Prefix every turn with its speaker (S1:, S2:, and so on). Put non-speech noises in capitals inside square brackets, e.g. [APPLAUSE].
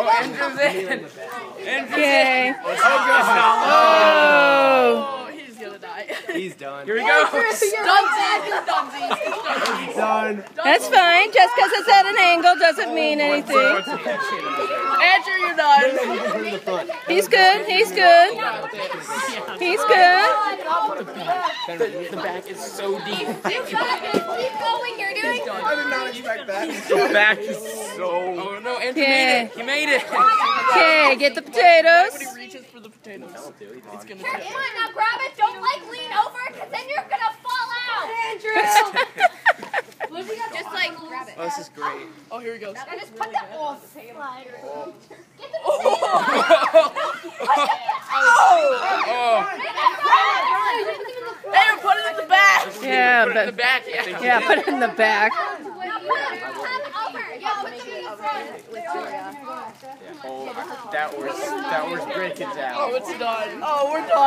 S1: Oh, Andrew's in. Andrew's
S2: Okay.
S1: in.
S2: Oh.
S3: Oh, he's gonna die.
S1: He's done. Here we go.
S3: Dunsies, dunsies,
S1: He's done.
S2: That's fine. Just because it's at an angle doesn't mean anything.
S3: Andrew, you're done.
S2: He's good. He's good. He's good.
S1: The, the back is so deep.
S4: Keep going, you're doing
S1: I did not expect that. The back is so. Oh no, Andrew
S2: Okay.
S1: made it. He made it. [LAUGHS]
S2: Okay, get the potatoes.
S3: He reaches for the potatoes. He's gonna
S4: Come on, now grab it. Don't like lean over, because then you're gonna fall out. Andrew. [LAUGHS] just like grab it.
S1: Oh, this is great.
S3: Oh, here he goes.
S4: And just put the off. Get the
S1: Oh, [LAUGHS]
S3: Hey, put it in the back. [LAUGHS]
S2: Yeah,
S1: put it in the back. Yeah.
S2: yeah, put it in the back.
S4: Now put them over. Yeah, put them in front.
S1: Oh, that was that was breaking down.
S3: Oh, it's done. Oh, we're done.